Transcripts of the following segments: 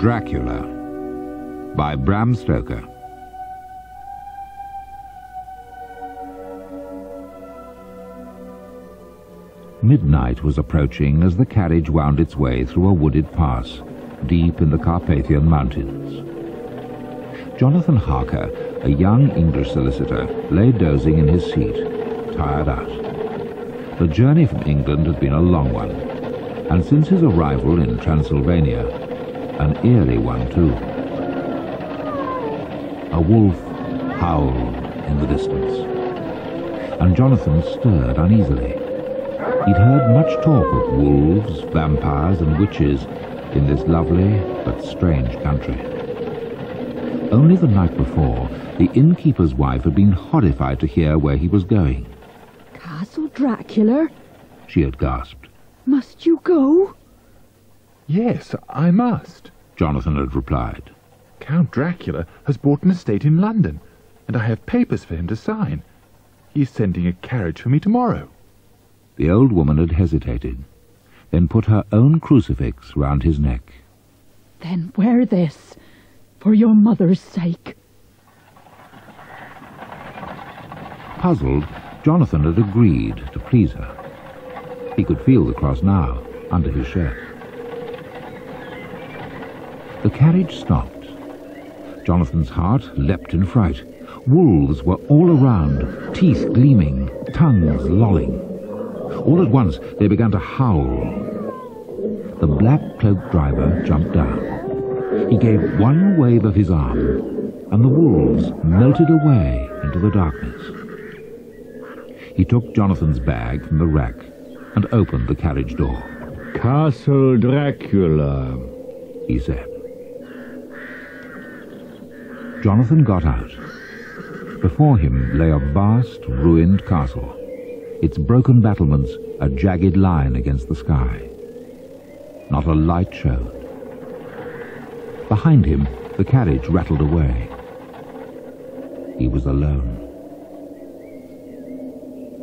Dracula by Bram Stoker Midnight was approaching as the carriage wound its way through a wooded pass deep in the Carpathian Mountains. Jonathan Harker, a young English solicitor, lay dozing in his seat, tired out. The journey from England had been a long one, and since his arrival in Transylvania, an eerie one too. A wolf howled in the distance, and Jonathan stirred uneasily. He'd heard much talk of wolves, vampires and witches in this lovely but strange country. Only the night before, the innkeeper's wife had been horrified to hear where he was going. Castle Dracula? She had gasped. Must you go? Yes, I must, Jonathan had replied. Count Dracula has bought an estate in London, and I have papers for him to sign. He is sending a carriage for me tomorrow. The old woman had hesitated, then put her own crucifix round his neck. Then wear this, for your mother's sake. Puzzled, Jonathan had agreed to please her. He could feel the cross now, under his shirt. The carriage stopped. Jonathan's heart leapt in fright. Wolves were all around, teeth gleaming, tongues lolling. All at once they began to howl. The black-cloaked driver jumped down. He gave one wave of his arm, and the wolves melted away into the darkness. He took Jonathan's bag from the rack and opened the carriage door. Castle Dracula, he said. Jonathan got out. Before him lay a vast, ruined castle its broken battlements a jagged line against the sky. Not a light showed. Behind him, the carriage rattled away. He was alone.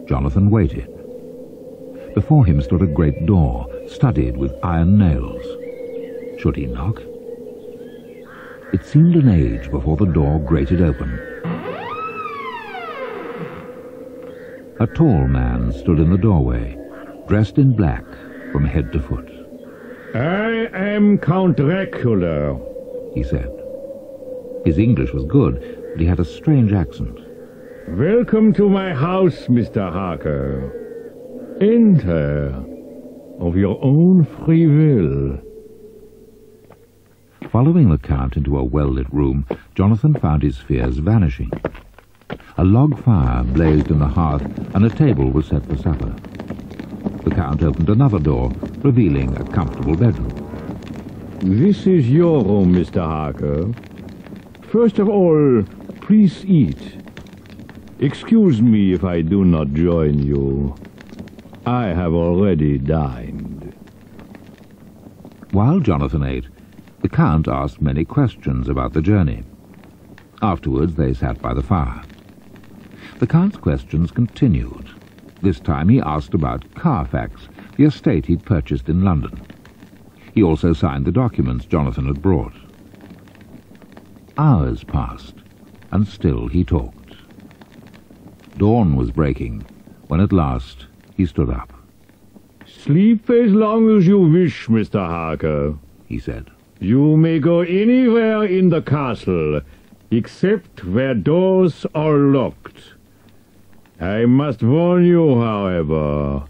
Jonathan waited. Before him stood a great door, studded with iron nails. Should he knock? It seemed an age before the door grated open. A tall man stood in the doorway, dressed in black from head to foot. I am Count Dracula, he said. His English was good, but he had a strange accent. Welcome to my house, Mr. Harker. Enter of your own free will. Following the Count into a well-lit room, Jonathan found his fears vanishing. A log fire blazed in the hearth, and a table was set for supper. The Count opened another door, revealing a comfortable bedroom. This is your room, Mr. Harker. First of all, please eat. Excuse me if I do not join you. I have already dined. While Jonathan ate, the Count asked many questions about the journey. Afterwards they sat by the fire. The Count's questions continued. This time he asked about Carfax, the estate he'd purchased in London. He also signed the documents Jonathan had brought. Hours passed, and still he talked. Dawn was breaking, when at last he stood up. Sleep as long as you wish, Mr. Harker, he said. You may go anywhere in the castle, except where doors are locked. I must warn you, however,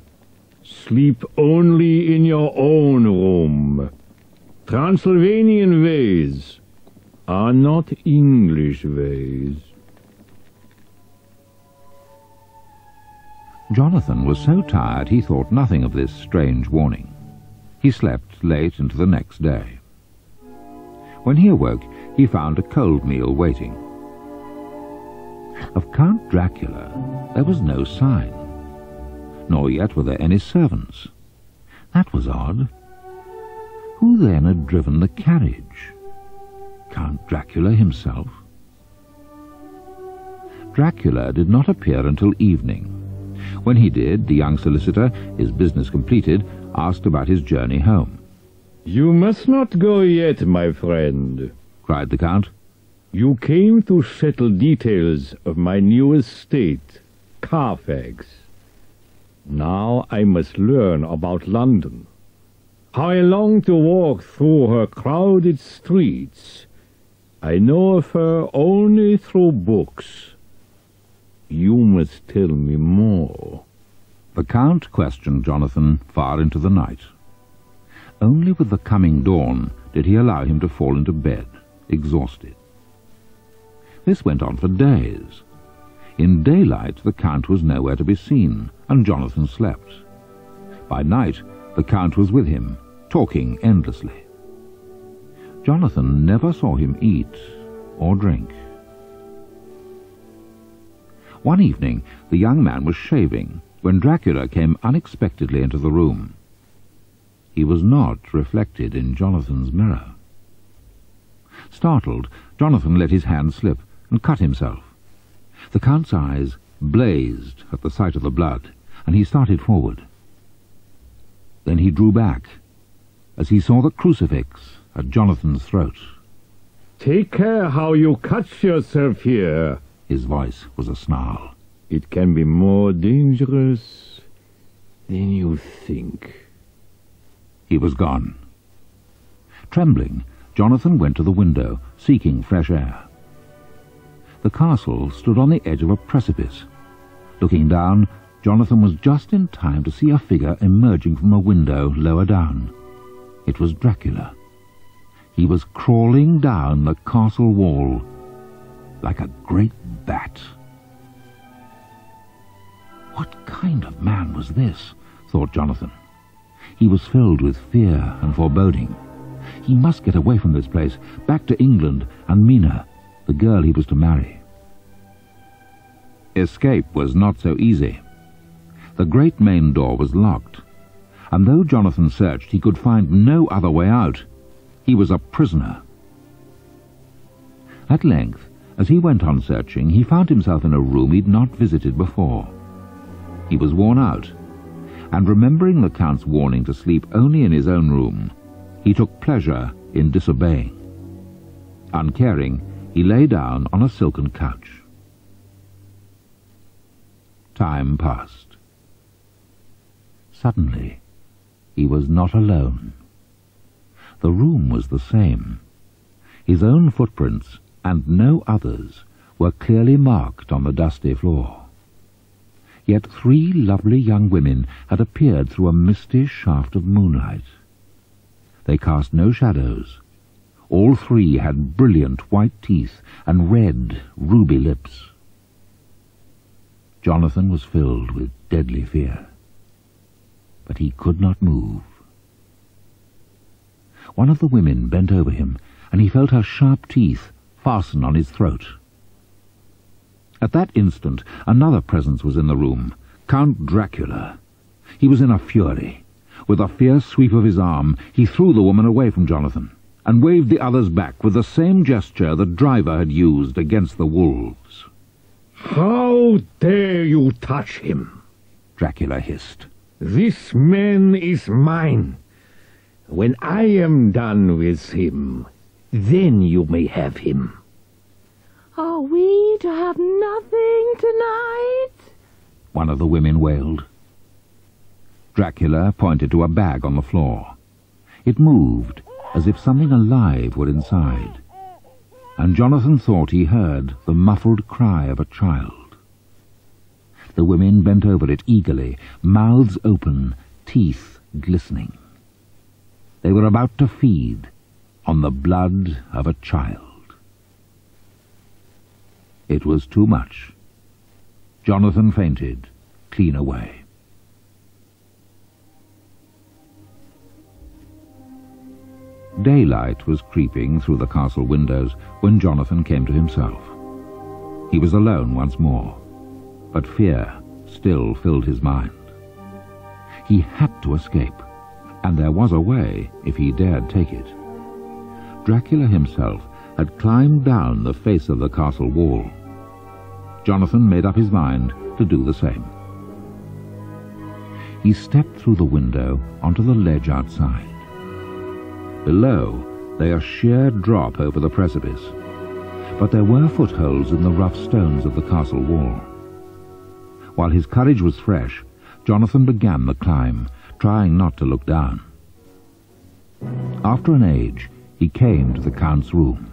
sleep only in your own room. Transylvanian ways are not English ways. Jonathan was so tired he thought nothing of this strange warning. He slept late into the next day. When he awoke, he found a cold meal waiting. Of Count Dracula there was no sign, nor yet were there any servants. That was odd. Who then had driven the carriage? Count Dracula himself? Dracula did not appear until evening. When he did, the young solicitor, his business completed, asked about his journey home. You must not go yet, my friend, cried the Count. You came to settle details of my new estate, Carfax. Now I must learn about London. How I long to walk through her crowded streets. I know of her only through books. You must tell me more. The Count questioned Jonathan far into the night. Only with the coming dawn did he allow him to fall into bed, exhausted. This went on for days. In daylight the Count was nowhere to be seen, and Jonathan slept. By night the Count was with him, talking endlessly. Jonathan never saw him eat or drink. One evening the young man was shaving when Dracula came unexpectedly into the room. He was not reflected in Jonathan's mirror. Startled, Jonathan let his hand slip and cut himself. The Count's eyes blazed at the sight of the blood, and he started forward. Then he drew back as he saw the crucifix at Jonathan's throat. Take care how you cut yourself here. His voice was a snarl. It can be more dangerous than you think. He was gone. Trembling, Jonathan went to the window, seeking fresh air. The castle stood on the edge of a precipice. Looking down, Jonathan was just in time to see a figure emerging from a window lower down. It was Dracula. He was crawling down the castle wall like a great bat. What kind of man was this? thought Jonathan. He was filled with fear and foreboding. He must get away from this place, back to England and Mina, the girl he was to marry. Escape was not so easy. The great main door was locked, and though Jonathan searched, he could find no other way out. He was a prisoner. At length, as he went on searching, he found himself in a room he'd not visited before. He was worn out, and remembering the Count's warning to sleep only in his own room, he took pleasure in disobeying. Uncaring, he lay down on a silken couch. Time passed. Suddenly, he was not alone. The room was the same. His own footprints, and no others, were clearly marked on the dusty floor. Yet three lovely young women had appeared through a misty shaft of moonlight. They cast no shadows. All three had brilliant white teeth and red, ruby lips. Jonathan was filled with deadly fear. But he could not move. One of the women bent over him, and he felt her sharp teeth fasten on his throat. At that instant, another presence was in the room, Count Dracula. He was in a fury. With a fierce sweep of his arm, he threw the woman away from Jonathan, and waved the others back with the same gesture the driver had used against the wolves. How dare you touch him? Dracula hissed. This man is mine. When I am done with him, then you may have him. Are we to have nothing tonight? One of the women wailed. Dracula pointed to a bag on the floor. It moved as if something alive were inside, and Jonathan thought he heard the muffled cry of a child. The women bent over it eagerly, mouths open, teeth glistening. They were about to feed on the blood of a child. It was too much. Jonathan fainted, clean away. Daylight was creeping through the castle windows when Jonathan came to himself. He was alone once more, but fear still filled his mind. He had to escape, and there was a way if he dared take it. Dracula himself had climbed down the face of the castle wall. Jonathan made up his mind to do the same. He stepped through the window onto the ledge outside. Below lay a sheer drop over the precipice, but there were footholds in the rough stones of the castle wall. While his courage was fresh, Jonathan began the climb, trying not to look down. After an age, he came to the Count's room,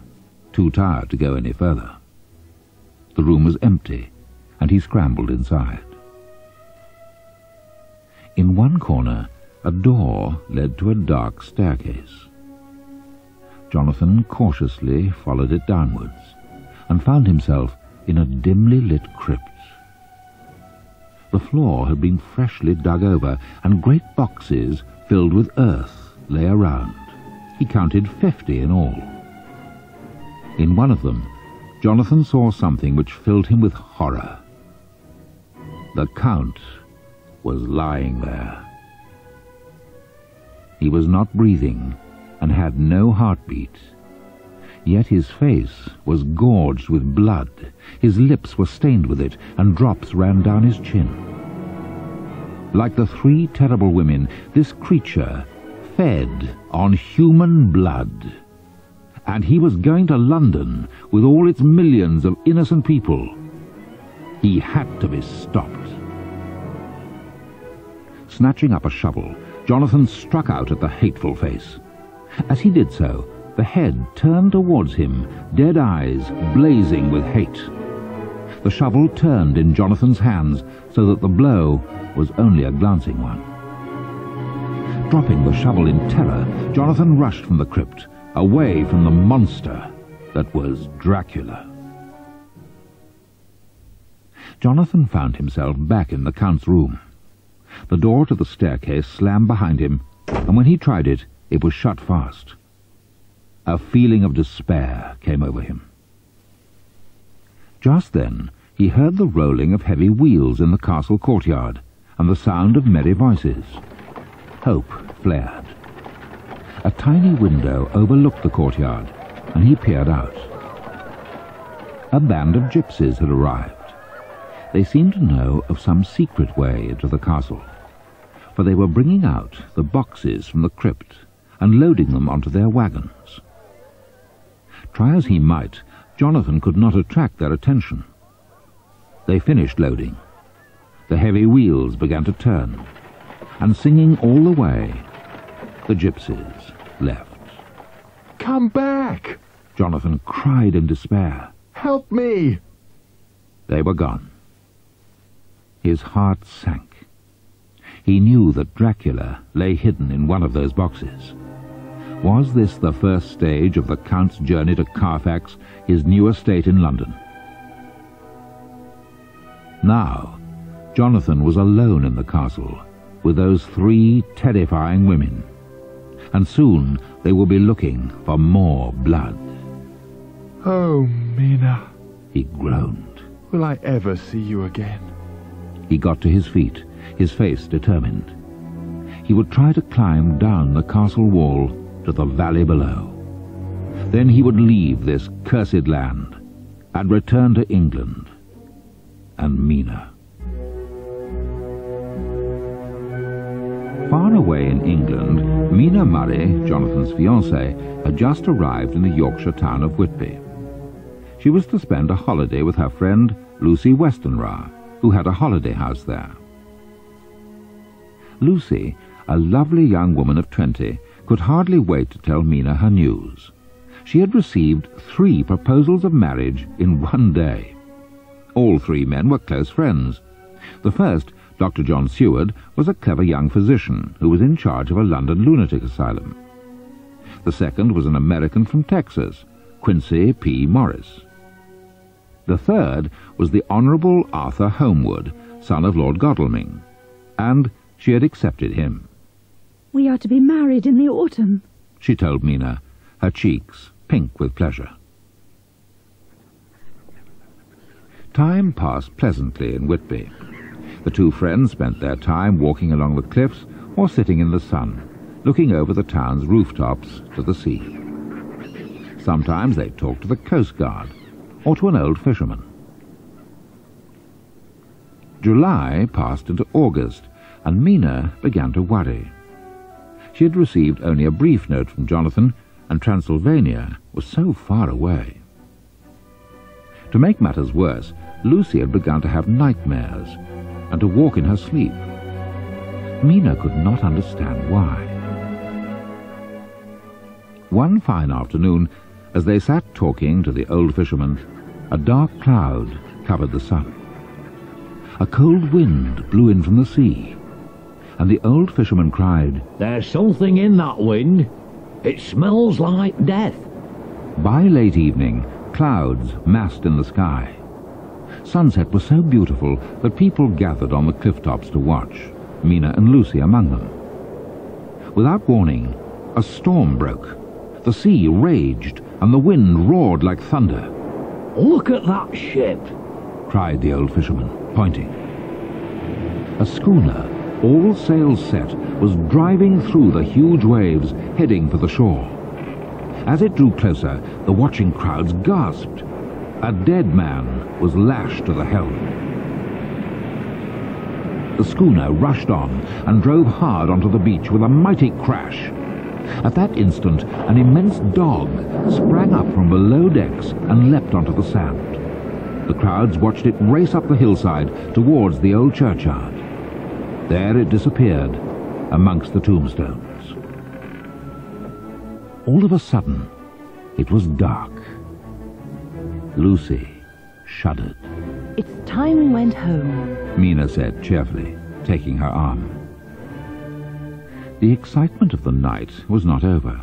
too tired to go any further. The room was empty, and he scrambled inside. In one corner, a door led to a dark staircase. Jonathan cautiously followed it downwards, and found himself in a dimly lit crypt. The floor had been freshly dug over, and great boxes filled with earth lay around. He counted fifty in all. In one of them, Jonathan saw something which filled him with horror. The Count was lying there. He was not breathing and had no heartbeat. Yet his face was gorged with blood, his lips were stained with it, and drops ran down his chin. Like the three terrible women, this creature fed on human blood. And he was going to London with all its millions of innocent people. He had to be stopped. Snatching up a shovel, Jonathan struck out at the hateful face. As he did so, the head turned towards him, dead eyes blazing with hate. The shovel turned in Jonathan's hands so that the blow was only a glancing one. Dropping the shovel in terror, Jonathan rushed from the crypt, away from the monster that was Dracula. Jonathan found himself back in the Count's room. The door to the staircase slammed behind him, and when he tried it, it was shut fast. A feeling of despair came over him. Just then, he heard the rolling of heavy wheels in the castle courtyard, and the sound of merry voices. Hope flared. A tiny window overlooked the courtyard, and he peered out. A band of gypsies had arrived. They seemed to know of some secret way into the castle, for they were bringing out the boxes from the crypt and loading them onto their wagons. Try as he might, Jonathan could not attract their attention. They finished loading. The heavy wheels began to turn, and singing all the way, the gypsies left. Come back! Jonathan cried in despair. Help me! They were gone. His heart sank. He knew that Dracula lay hidden in one of those boxes. Was this the first stage of the Count's journey to Carfax, his new estate in London? Now, Jonathan was alone in the castle with those three terrifying women, and soon they will be looking for more blood. Oh, Mina, He groaned. will I ever see you again? He got to his feet, his face determined. He would try to climb down the castle wall to the valley below. Then he would leave this cursed land and return to England and Mina. Far away in England, Mina Murray, Jonathan's fiancée, had just arrived in the Yorkshire town of Whitby. She was to spend a holiday with her friend Lucy Westenra, who had a holiday house there. Lucy, a lovely young woman of twenty, could hardly wait to tell Mina her news. She had received three proposals of marriage in one day. All three men were close friends. The first, Dr. John Seward, was a clever young physician who was in charge of a London lunatic asylum. The second was an American from Texas, Quincy P. Morris. The third was the Honourable Arthur Holmwood, son of Lord Godalming, and she had accepted him. We are to be married in the autumn. she told Mina, her cheeks pink with pleasure. Time passed pleasantly in Whitby. The two friends spent their time walking along the cliffs or sitting in the sun, looking over the town's rooftops to the sea. Sometimes they talked to the coast guard or to an old fisherman. July passed into August, and Mina began to worry. She had received only a brief note from Jonathan, and Transylvania was so far away. To make matters worse, Lucy had begun to have nightmares and to walk in her sleep. Mina could not understand why. One fine afternoon, as they sat talking to the old fisherman, a dark cloud covered the sun. A cold wind blew in from the sea, and the old fisherman cried, There's something in that wind. It smells like death. By late evening, clouds massed in the sky. Sunset was so beautiful that people gathered on the cliff tops to watch, Mina and Lucy among them. Without warning, a storm broke. The sea raged, and the wind roared like thunder. Look at that ship. cried the old fisherman, pointing. A schooner, all sails set, was driving through the huge waves, heading for the shore. As it drew closer, the watching crowds gasped. A dead man was lashed to the helm. The schooner rushed on and drove hard onto the beach with a mighty crash. At that instant, an immense dog sprang up from below decks and leapt onto the sand. The crowds watched it race up the hillside towards the old churchyard. There it disappeared amongst the tombstones. All of a sudden, it was dark. Lucy shuddered. It's time we went home. Mina said cheerfully, taking her arm. The excitement of the night was not over.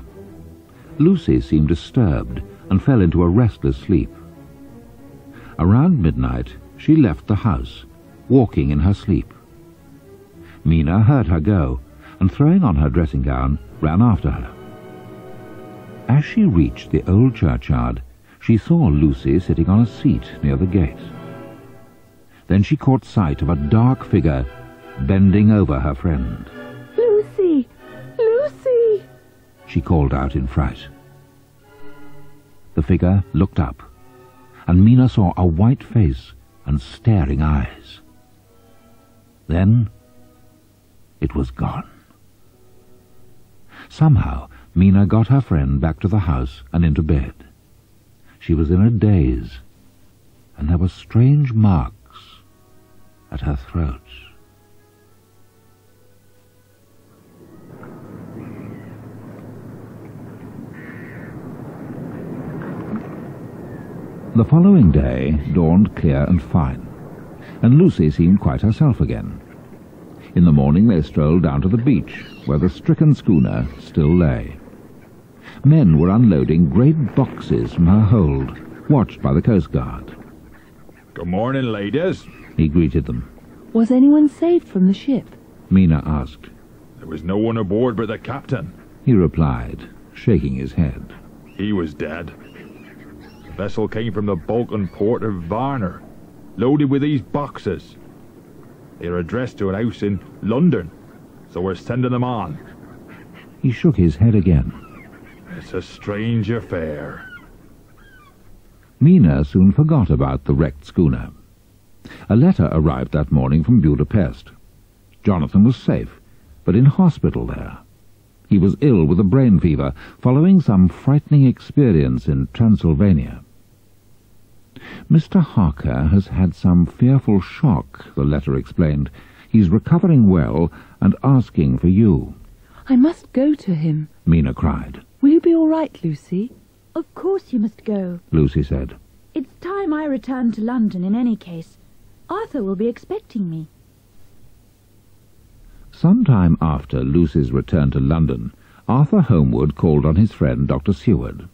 Lucy seemed disturbed and fell into a restless sleep. Around midnight, she left the house, walking in her sleep. Mina heard her go, and throwing on her dressing gown, ran after her. As she reached the old churchyard, she saw Lucy sitting on a seat near the gate. Then she caught sight of a dark figure bending over her friend. Lucy! Lucy! She called out in fright. The figure looked up, and Mina saw a white face and staring eyes. Then it was gone. Somehow, Mina got her friend back to the house and into bed. She was in a daze, and there were strange marks at her throat. The following day dawned clear and fine, and Lucy seemed quite herself again. In the morning they strolled down to the beach, where the stricken schooner still lay. Men were unloading great boxes from her hold, watched by the Coast Guard. Good morning, ladies. He greeted them. Was anyone saved from the ship? Mina asked. There was no one aboard but the captain. He replied, shaking his head. He was dead. The vessel came from the Balkan port of Varna, loaded with these boxes. They are addressed to a house in London, so we're sending them on. He shook his head again. It's a strange affair. Mina soon forgot about the wrecked schooner. A letter arrived that morning from Budapest. Jonathan was safe, but in hospital there. He was ill with a brain fever, following some frightening experience in Transylvania. Mr. Harker has had some fearful shock, the letter explained. He's recovering well and asking for you, I must go to him. Mina cried. Will you be all right, Lucy? Of course you must go. Lucy said. It's time I returned to London in any case. Arthur will be expecting me. Some time after Lucy's return to London, Arthur Holmwood called on his friend Dr. Seward.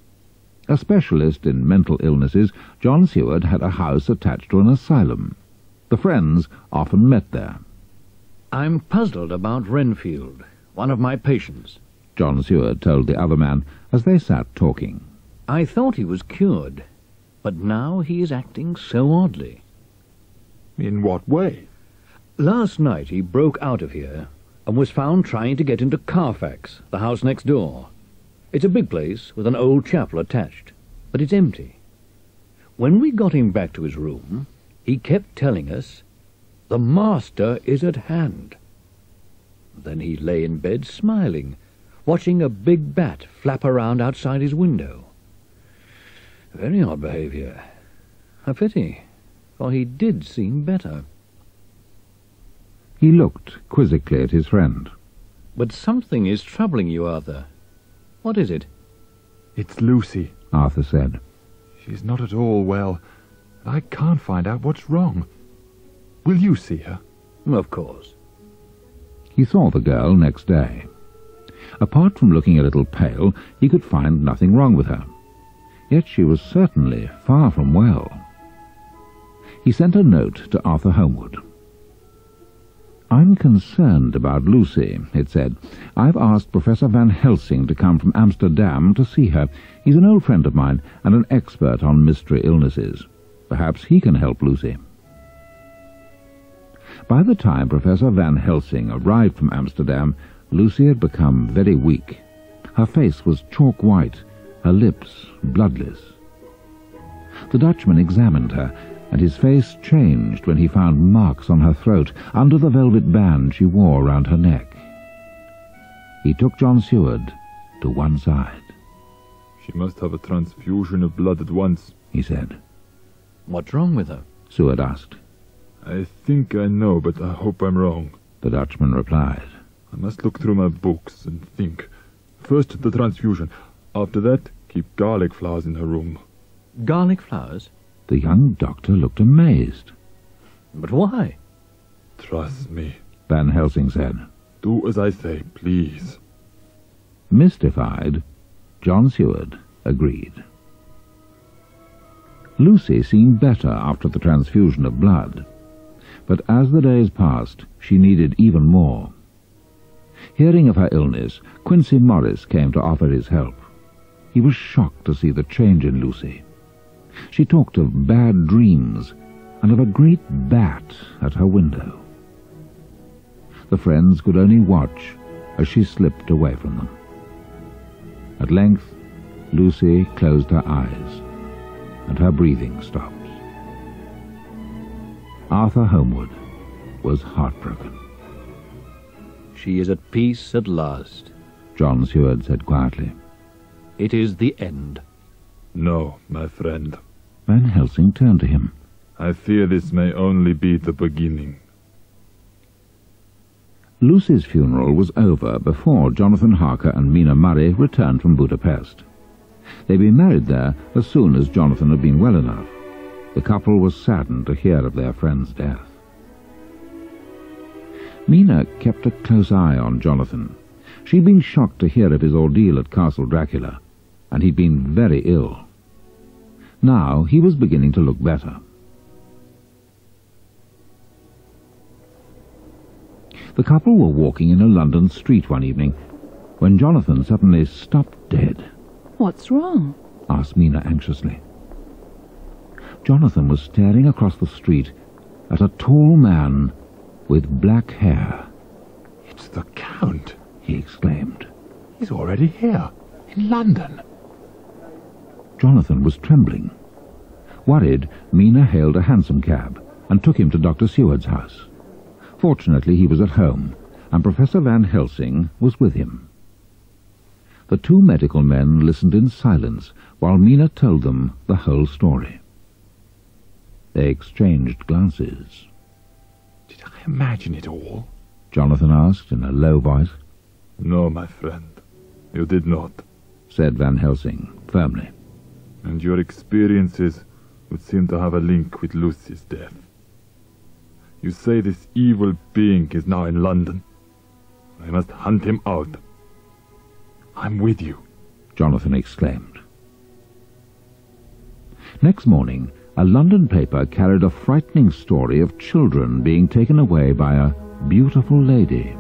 A specialist in mental illnesses, John Seward had a house attached to an asylum. The friends often met there. I'm puzzled about Renfield, one of my patients. John Seward told the other man as they sat talking. I thought he was cured, but now he is acting so oddly. In what way? Last night he broke out of here and was found trying to get into Carfax, the house next door. It's a big place with an old chapel attached, but it's empty. When we got him back to his room, he kept telling us, The master is at hand. Then he lay in bed smiling, watching a big bat flap around outside his window. Very odd behaviour. A pity, for he did seem better. He looked quizzically at his friend. But something is troubling you, Arthur. What is it? It's Lucy. Arthur said. She's not at all well. I can't find out what's wrong. Will you see her? Of course. He saw the girl next day. Apart from looking a little pale, he could find nothing wrong with her. Yet she was certainly far from well. He sent a note to Arthur Holmwood. I'm concerned about Lucy, it said. I've asked Professor Van Helsing to come from Amsterdam to see her. He's an old friend of mine and an expert on mystery illnesses. Perhaps he can help Lucy. By the time Professor Van Helsing arrived from Amsterdam, Lucy had become very weak. Her face was chalk white, her lips bloodless. The Dutchman examined her, and his face changed when he found marks on her throat under the velvet band she wore round her neck. He took John Seward to one side. She must have a transfusion of blood at once, he said. What's wrong with her? Seward asked. I think I know, but I hope I'm wrong. The Dutchman replied. I must look through my books and think. First the transfusion. After that, keep garlic flowers in her room. Garlic flowers? The young doctor looked amazed. But why? Trust me, Van Helsing said. Do as I say, please. Mystified, John Seward agreed. Lucy seemed better after the transfusion of blood, but as the days passed, she needed even more. Hearing of her illness, Quincy Morris came to offer his help. He was shocked to see the change in Lucy. She talked of bad dreams and of a great bat at her window. The friends could only watch as she slipped away from them. At length, Lucy closed her eyes, and her breathing stopped. Arthur Holmwood was heartbroken. She is at peace at last. John Seward said quietly. It is the end. No, my friend. Van Helsing turned to him. I fear this may only be the beginning. Lucy's funeral was over before Jonathan Harker and Mina Murray returned from Budapest. They'd been married there as soon as Jonathan had been well enough. The couple was saddened to hear of their friend's death. Mina kept a close eye on Jonathan. She'd been shocked to hear of his ordeal at Castle Dracula, and he'd been very ill. Now he was beginning to look better. The couple were walking in a London street one evening when Jonathan suddenly stopped dead. What's wrong? asked Mina anxiously. Jonathan was staring across the street at a tall man with black hair. It's the Count, he exclaimed. He's already here, in London. Jonathan was trembling. Worried, Mina hailed a hansom cab and took him to Dr. Seward's house. Fortunately, he was at home, and Professor Van Helsing was with him. The two medical men listened in silence while Mina told them the whole story. They exchanged glances. Imagine it all? Jonathan asked in a low voice. No, my friend, you did not, said Van Helsing firmly. And your experiences would seem to have a link with Lucy's death. You say this evil being is now in London. I must hunt him out. I'm with you, Jonathan exclaimed. Next morning, a London paper carried a frightening story of children being taken away by a beautiful lady.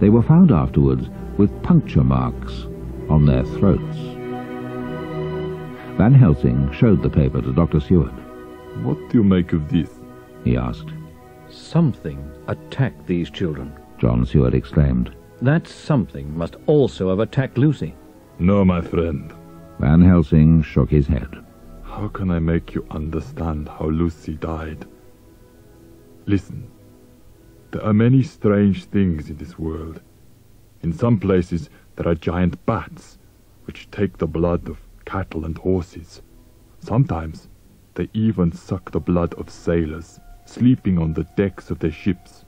They were found afterwards with puncture marks on their throats. Van Helsing showed the paper to Dr. Seward. What do you make of this? he asked. Something attacked these children. John Seward exclaimed. That something must also have attacked Lucy. No, my friend. Van Helsing shook his head. How can I make you understand how Lucy died? Listen. There are many strange things in this world. In some places there are giant bats, which take the blood of cattle and horses. Sometimes they even suck the blood of sailors sleeping on the decks of their ships.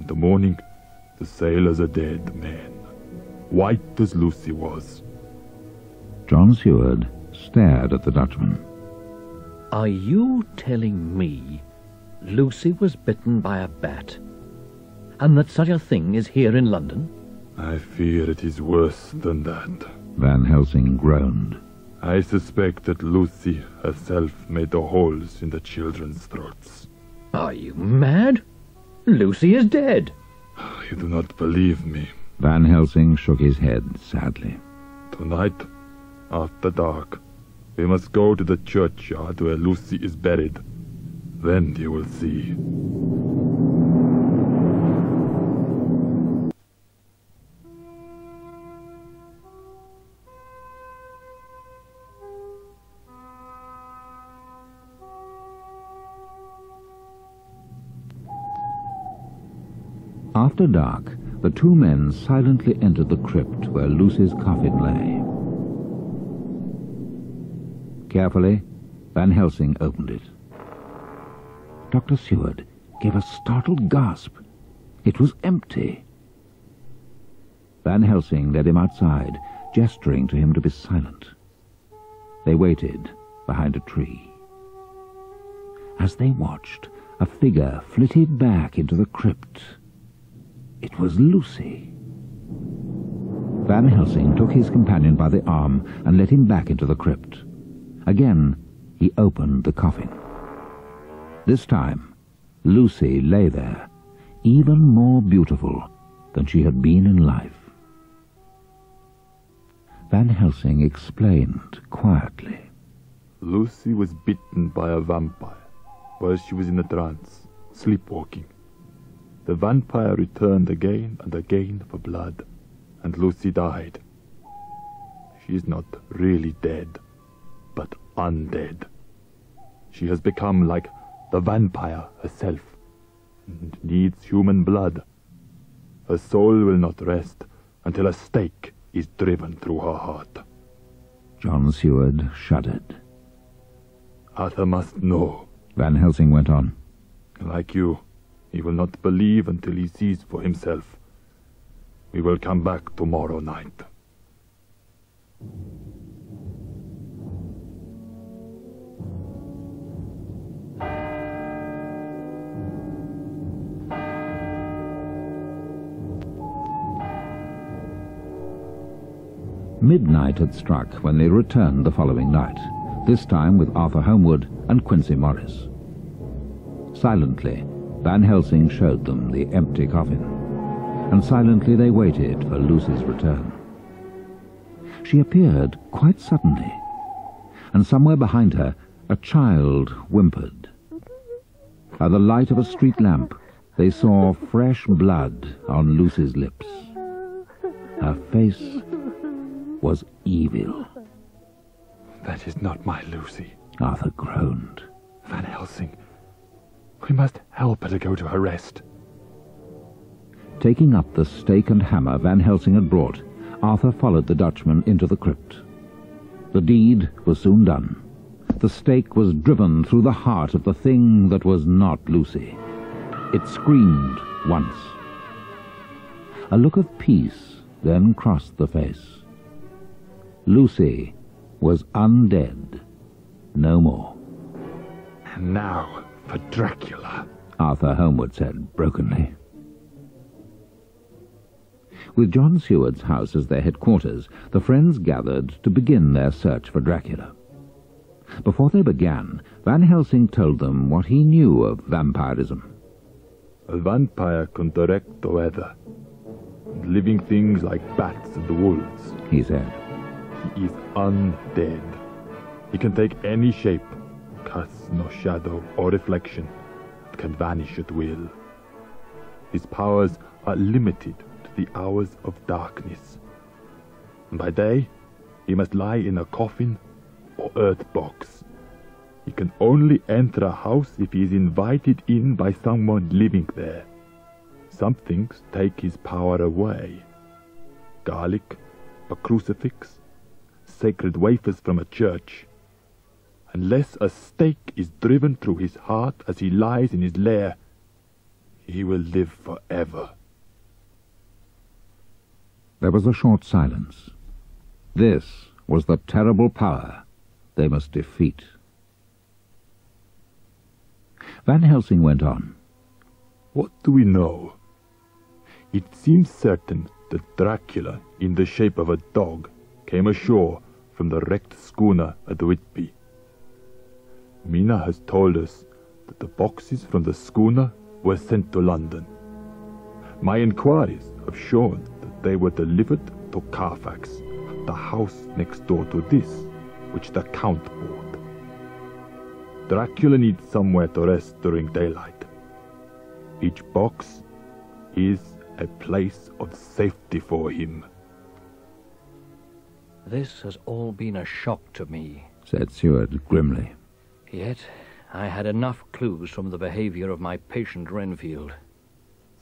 In the morning, the sailors are dead men, white as Lucy was. John Seward stared at the Dutchman. Are you telling me Lucy was bitten by a bat? And that such a thing is here in London? I fear it is worse than that. Van Helsing groaned. I suspect that Lucy herself made the holes in the children's throats. Are you mad? Lucy is dead. You do not believe me. Van Helsing shook his head sadly. Tonight, after dark, we must go to the churchyard where Lucy is buried. Then you will see. After dark, the two men silently entered the crypt where Lucy's coffin lay. Carefully, Van Helsing opened it. Dr. Seward gave a startled gasp. It was empty. Van Helsing led him outside, gesturing to him to be silent. They waited behind a tree. As they watched, a figure flitted back into the crypt. It was Lucy. Van Helsing took his companion by the arm and led him back into the crypt. Again, he opened the coffin. This time, Lucy lay there, even more beautiful than she had been in life. Van Helsing explained quietly. Lucy was bitten by a vampire while she was in a trance, sleepwalking. The vampire returned again and again for blood, and Lucy died. She is not really dead, undead. She has become like the vampire herself, and needs human blood. Her soul will not rest until a stake is driven through her heart. John Seward shuddered. Arthur must know. Van Helsing went on. Like you, he will not believe until he sees for himself. We will come back tomorrow night. Midnight had struck when they returned the following night, this time with Arthur Holmwood and Quincy Morris. Silently, Van Helsing showed them the empty coffin, and silently they waited for Lucy's return. She appeared quite suddenly, and somewhere behind her a child whimpered. By the light of a street lamp, they saw fresh blood on Lucy's lips. Her face was evil. That is not my Lucy. Arthur groaned. Van Helsing. We must help her to go to her rest. Taking up the stake and hammer Van Helsing had brought, Arthur followed the Dutchman into the crypt. The deed was soon done. The stake was driven through the heart of the thing that was not Lucy. It screamed once. A look of peace then crossed the face. Lucy was undead. No more. And now for Dracula, Arthur Holmwood said brokenly. With John Seward's house as their headquarters, the friends gathered to begin their search for Dracula. Before they began, Van Helsing told them what he knew of vampirism. A vampire can direct the weather. Living things like bats and wolves. He said. He is undead. He can take any shape, casts no shadow or reflection, and can vanish at will. His powers are limited to the hours of darkness. And by day, he must lie in a coffin or earth box. He can only enter a house if he is invited in by someone living there. Some things take his power away, garlic, a crucifix, sacred wafers from a church. Unless a stake is driven through his heart as he lies in his lair, he will live forever. There was a short silence. This was the terrible power they must defeat. Van Helsing went on. What do we know? It seems certain that Dracula, in the shape of a dog, came ashore from the wrecked schooner at Whitby. Mina has told us that the boxes from the schooner were sent to London. My inquiries have shown that they were delivered to Carfax, the house next door to this, which the Count bought. Dracula needs somewhere to rest during daylight. Each box is a place of safety for him. This has all been a shock to me. said Seward grimly. Yet I had enough clues from the behavior of my patient Renfield.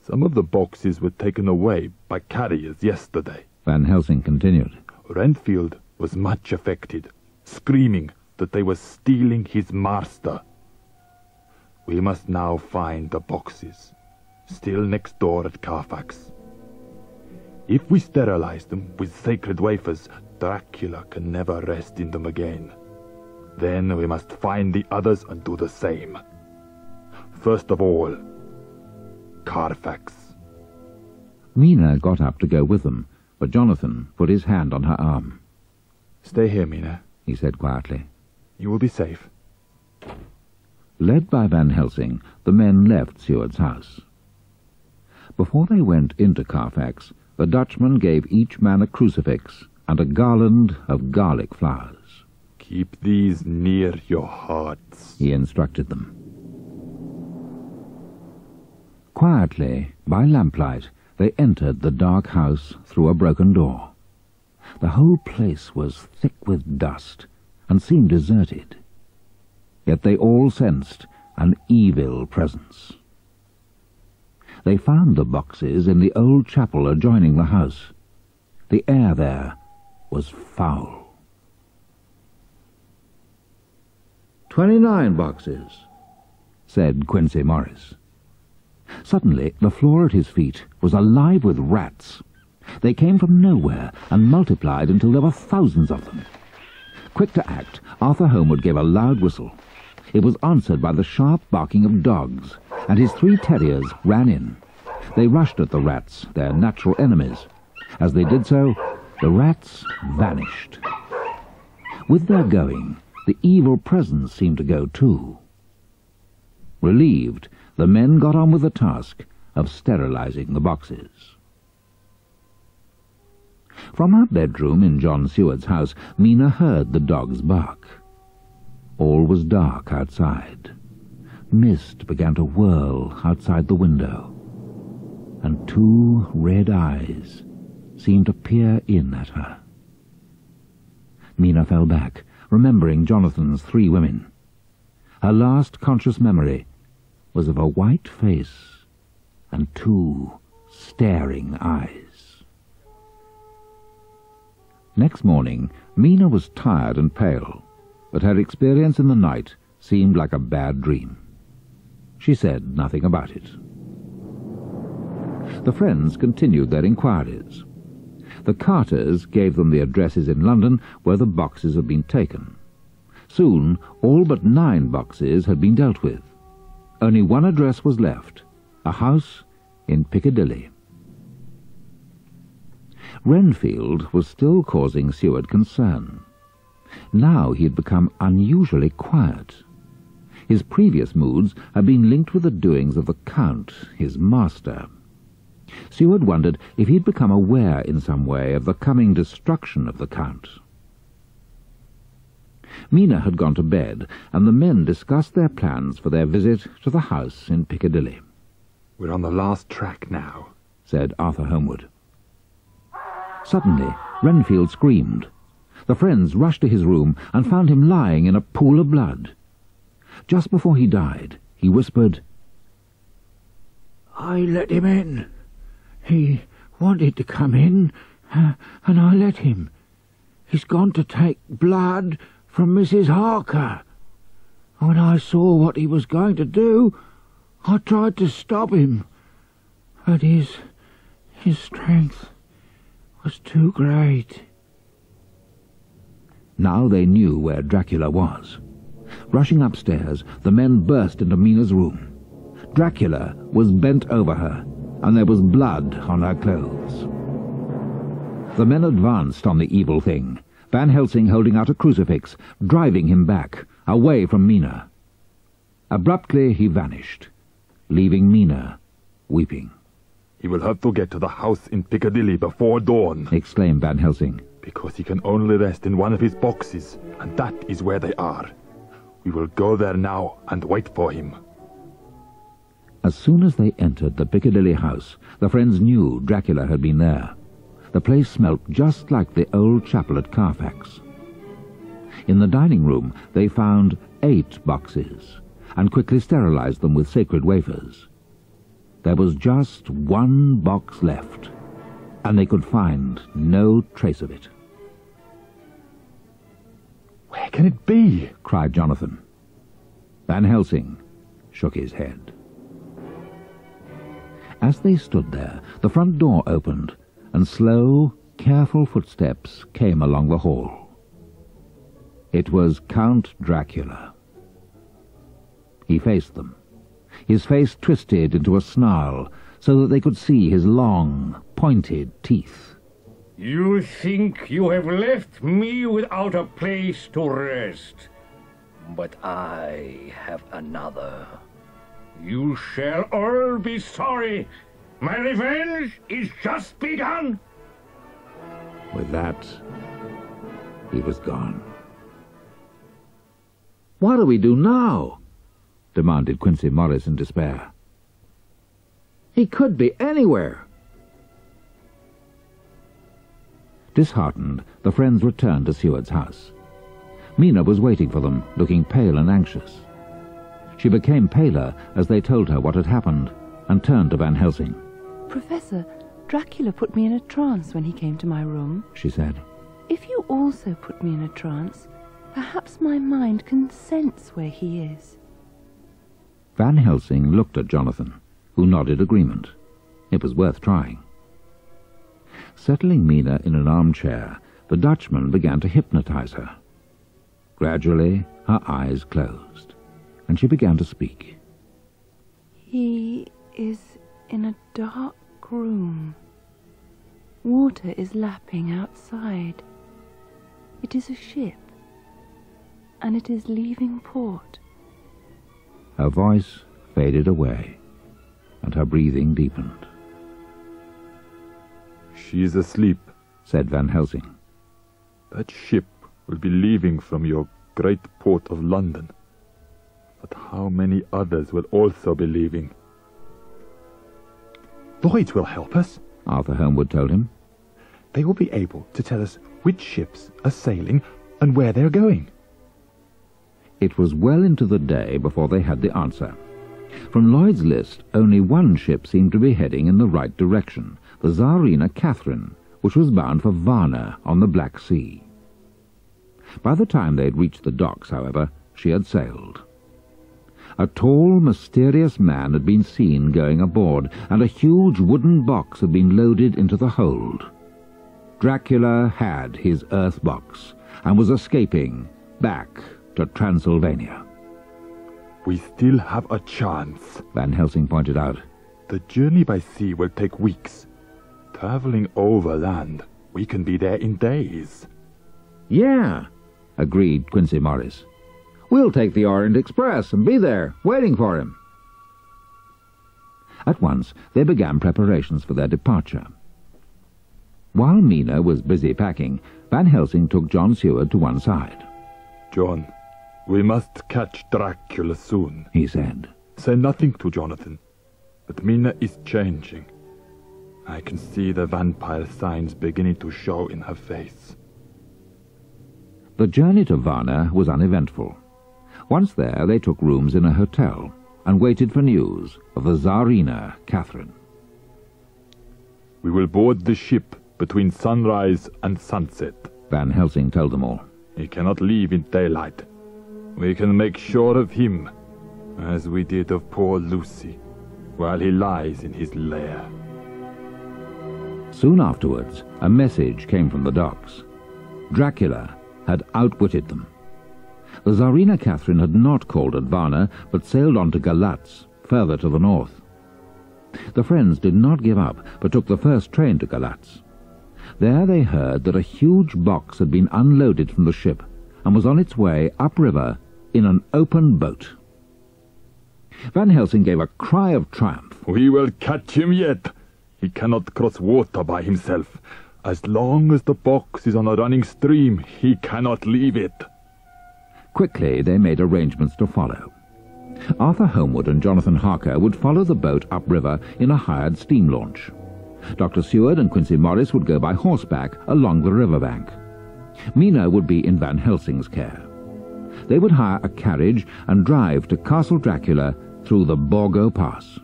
Some of the boxes were taken away by carriers yesterday. Van Helsing continued. Renfield was much affected, screaming that they were stealing his master. We must now find the boxes, still next door at Carfax. If we sterilize them with sacred wafers, Dracula can never rest in them again. Then we must find the others and do the same. First of all, Carfax. Mina got up to go with them, but Jonathan put his hand on her arm. Stay here, Mina. He said quietly. You will be safe. Led by Van Helsing, the men left Seward's house. Before they went into Carfax, the Dutchman gave each man a crucifix and a garland of garlic flowers. Keep these near your hearts. He instructed them. Quietly, by lamplight, they entered the dark house through a broken door. The whole place was thick with dust and seemed deserted. Yet they all sensed an evil presence. They found the boxes in the old chapel adjoining the house. The air there was foul. Twenty-nine boxes, said Quincy Morris. Suddenly, the floor at his feet was alive with rats. They came from nowhere and multiplied until there were thousands of them. Quick to act, Arthur Holmwood gave a loud whistle. It was answered by the sharp barking of dogs, and his three terriers ran in. They rushed at the rats, their natural enemies. As they did so, the rats vanished. With their going, the evil presence seemed to go too. Relieved, the men got on with the task of sterilizing the boxes. From her bedroom in John Seward's house, Mina heard the dogs bark. All was dark outside. Mist began to whirl outside the window, and two red eyes seemed to peer in at her. Mina fell back, remembering Jonathan's three women. Her last conscious memory was of a white face and two staring eyes. Next morning, Mina was tired and pale, but her experience in the night seemed like a bad dream. She said nothing about it. The friends continued their inquiries. The Carters gave them the addresses in London where the boxes had been taken. Soon, all but nine boxes had been dealt with. Only one address was left, a house in Piccadilly. Renfield was still causing Seward concern. Now he had become unusually quiet. His previous moods had been linked with the doings of the Count, his master. Seward wondered if he had become aware in some way of the coming destruction of the Count. Mina had gone to bed, and the men discussed their plans for their visit to the house in Piccadilly. We're on the last track now. said Arthur Holmwood. Suddenly, Renfield screamed. The friends rushed to his room and found him lying in a pool of blood. Just before he died, he whispered, I let him in. He wanted to come in uh, and I let him. He's gone to take blood from Mrs. Harker. When I saw what he was going to do, I tried to stop him, but his, his strength was too great. Now they knew where Dracula was. Rushing upstairs, the men burst into Mina's room. Dracula was bent over her, and there was blood on her clothes. The men advanced on the evil thing, Van Helsing holding out a crucifix, driving him back, away from Mina. Abruptly he vanished, leaving Mina weeping. He will have to get to the house in Piccadilly before dawn, exclaimed Van Helsing. because he can only rest in one of his boxes, and that is where they are. We will go there now and wait for him. As soon as they entered the Piccadilly house, the friends knew Dracula had been there. The place smelt just like the old chapel at Carfax. In the dining room, they found eight boxes and quickly sterilized them with sacred wafers. There was just one box left, and they could find no trace of it. Where can it be? cried Jonathan. Van Helsing shook his head. As they stood there, the front door opened, and slow, careful footsteps came along the hall. It was Count Dracula. He faced them, his face twisted into a snarl so that they could see his long, pointed teeth. You think you have left me without a place to rest. But I have another. You shall all be sorry. My revenge is just begun. With that, he was gone. What do we do now? demanded Quincy Morris in despair. He could be anywhere. Disheartened, the friends returned to Seward's house. Mina was waiting for them, looking pale and anxious. She became paler as they told her what had happened, and turned to Van Helsing. Professor, Dracula put me in a trance when he came to my room. She said, If you also put me in a trance, perhaps my mind can sense where he is. Van Helsing looked at Jonathan, who nodded agreement. It was worth trying. Settling Mina in an armchair, the Dutchman began to hypnotize her. Gradually, her eyes closed, and she began to speak. He is in a dark room. Water is lapping outside. It is a ship, and it is leaving port. Her voice faded away, and her breathing deepened. She is asleep. Said Van Helsing. That ship will be leaving from your great port of London. But how many others will also be leaving? Lloyds will help us. Arthur Holmwood told him. They will be able to tell us which ships are sailing and where they're going. It was well into the day before they had the answer. From Lloyd's list, only one ship seemed to be heading in the right direction, the Tsarina Catherine, which was bound for Varna on the Black Sea. By the time they had reached the docks, however, she had sailed. A tall, mysterious man had been seen going aboard, and a huge wooden box had been loaded into the hold. Dracula had his earth box, and was escaping back to Transylvania. We still have a chance. Van Helsing pointed out. The journey by sea will take weeks. Traveling overland, we can be there in days. Yeah, agreed Quincy Morris. We'll take the Orient Express and be there, waiting for him. At once, they began preparations for their departure. While Mina was busy packing, Van Helsing took John Seward to one side. John, we must catch Dracula soon. He said, Say nothing to Jonathan, but Mina is changing. I can see the vampire signs beginning to show in her face. The journey to Varna was uneventful. Once there, they took rooms in a hotel and waited for news of the Tsarina Catherine. We will board the ship between sunrise and sunset. Van Helsing told them all. He cannot leave in daylight. We can make sure of him, as we did of poor Lucy, while he lies in his lair. Soon afterwards, a message came from the docks. Dracula had outwitted them. The Tsarina Catherine had not called at Varna, but sailed on to Galatz, further to the north. The friends did not give up, but took the first train to Galatz. There they heard that a huge box had been unloaded from the ship and was on its way upriver in an open boat. Van Helsing gave a cry of triumph. We will catch him yet. He cannot cross water by himself. As long as the box is on a running stream, he cannot leave it. Quickly they made arrangements to follow. Arthur Holmwood and Jonathan Harker would follow the boat upriver in a hired steam launch. Dr. Seward and Quincey Morris would go by horseback along the riverbank. Mina would be in Van Helsing's care. They would hire a carriage and drive to Castle Dracula through the Borgo Pass.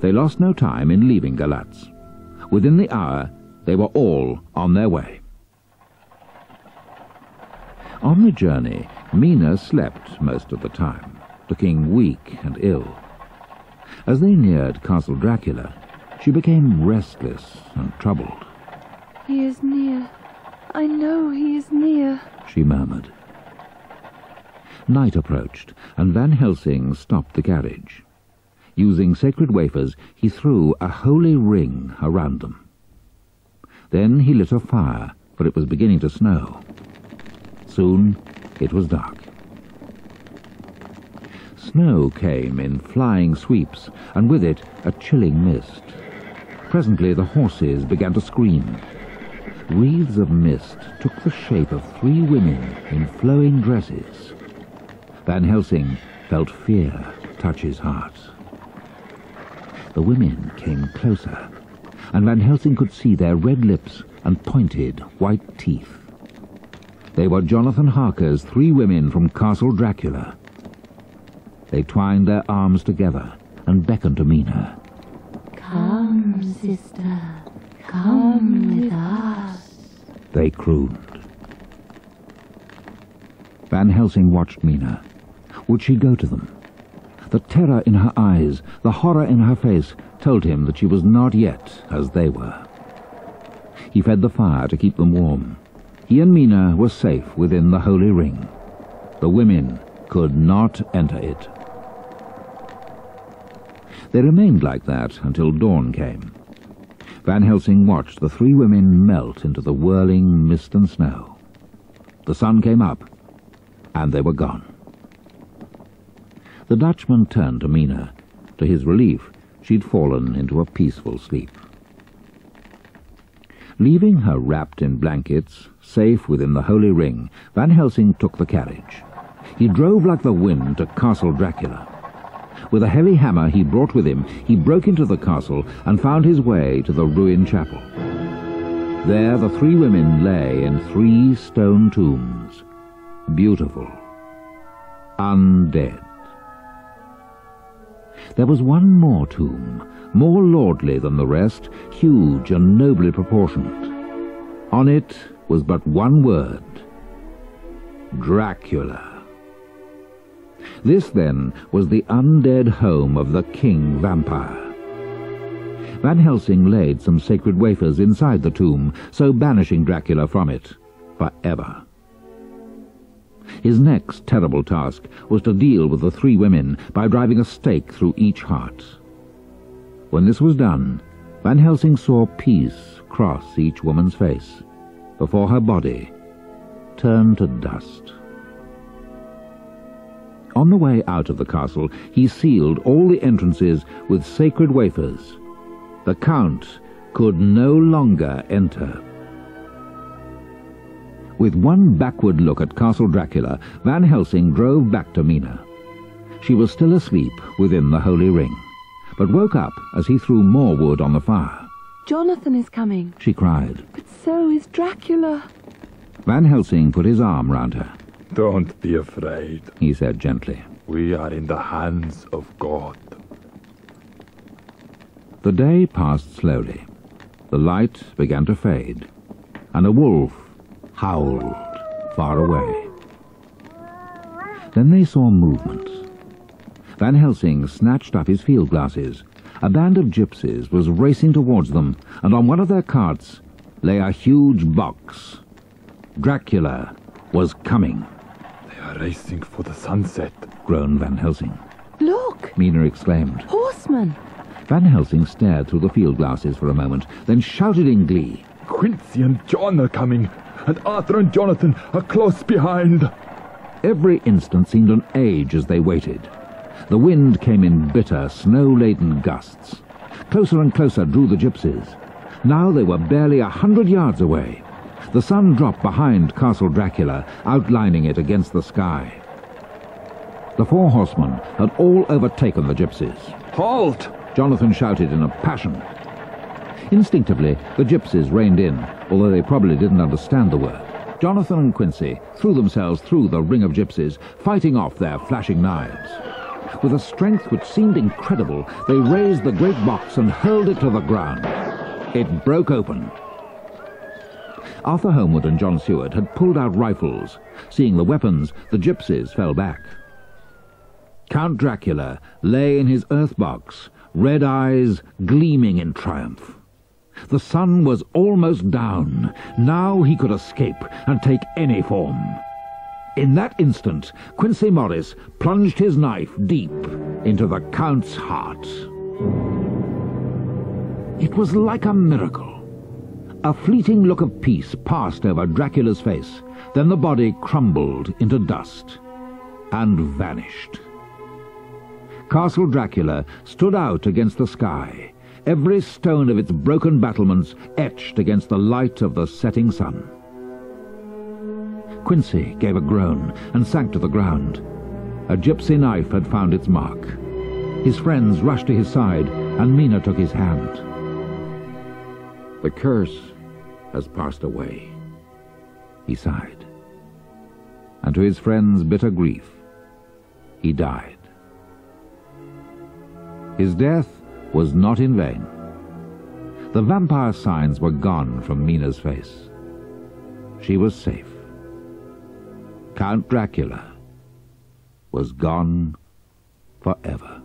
They lost no time in leaving Galatz. Within the hour, they were all on their way. On the journey, Mina slept most of the time, looking weak and ill. As they neared Castle Dracula, she became restless and troubled. He is near. I know he is near, she murmured. Night approached, and Van Helsing stopped the carriage. Using sacred wafers, he threw a holy ring around them. Then he lit a fire, for it was beginning to snow. Soon it was dark. Snow came in flying sweeps, and with it a chilling mist. Presently the horses began to scream. Wreaths of mist took the shape of three women in flowing dresses. Van Helsing felt fear touch his heart. The women came closer, and Van Helsing could see their red lips and pointed white teeth. They were Jonathan Harker's three women from Castle Dracula. They twined their arms together and beckoned to Mina. Come, sister, come with us. They crooned. Van Helsing watched Mina. Would she go to them? The terror in her eyes, the horror in her face, told him that she was not yet as they were. He fed the fire to keep them warm. He and Mina were safe within the holy ring. The women could not enter it. They remained like that until dawn came. Van Helsing watched the three women melt into the whirling mist and snow. The sun came up, and they were gone. The Dutchman turned to Mina. To his relief, she'd fallen into a peaceful sleep. Leaving her wrapped in blankets, safe within the holy ring, Van Helsing took the carriage. He drove like the wind to Castle Dracula. With a heavy hammer he brought with him, he broke into the castle and found his way to the ruined chapel. There the three women lay in three stone tombs, beautiful, undead. There was one more tomb, more lordly than the rest, huge and nobly proportioned. On it was but one word, Dracula. This, then, was the undead home of the king vampire. Van Helsing laid some sacred wafers inside the tomb, so banishing Dracula from it forever. His next terrible task was to deal with the three women by driving a stake through each heart. When this was done, Van Helsing saw peace cross each woman's face, before her body turned to dust. On the way out of the castle, he sealed all the entrances with sacred wafers. The Count could no longer enter. With one backward look at Castle Dracula, Van Helsing drove back to Mina. She was still asleep within the holy ring, but woke up as he threw more wood on the fire. Jonathan is coming, She cried. but so is Dracula. Van Helsing put his arm round her. Don't be afraid. He said gently. We are in the hands of God. The day passed slowly. The light began to fade, and a wolf howled far away. Then they saw movement. Van Helsing snatched up his field glasses. A band of gypsies was racing towards them, and on one of their carts lay a huge box. Dracula was coming, They are racing for the sunset. groaned Van Helsing. Look! Mina exclaimed. Horsemen! Van Helsing stared through the field glasses for a moment, then shouted in glee. Quincy and John are coming, and Arthur and Jonathan are close behind. Every instant seemed an age as they waited. The wind came in bitter, snow-laden gusts. Closer and closer drew the gypsies. Now they were barely a hundred yards away. The sun dropped behind Castle Dracula, outlining it against the sky. The four horsemen had all overtaken the gypsies. Halt! Jonathan shouted in a passion. Instinctively, the gypsies reined in, although they probably didn't understand the word. Jonathan and Quincy threw themselves through the ring of gypsies, fighting off their flashing knives. With a strength which seemed incredible, they raised the great box and hurled it to the ground. It broke open. Arthur Holmwood and John Seward had pulled out rifles. Seeing the weapons, the gypsies fell back. Count Dracula lay in his earth box, red eyes gleaming in triumph. The sun was almost down. Now he could escape and take any form. In that instant, Quincy Morris plunged his knife deep into the Count's heart. It was like a miracle. A fleeting look of peace passed over Dracula's face, then the body crumbled into dust and vanished. Castle Dracula stood out against the sky, every stone of its broken battlements etched against the light of the setting sun. Quincy gave a groan and sank to the ground. A gypsy knife had found its mark. His friends rushed to his side, and Mina took his hand. The curse has passed away, he sighed. And to his friend's bitter grief, he died. His death was not in vain. The vampire signs were gone from Mina's face. She was safe. Count Dracula was gone forever.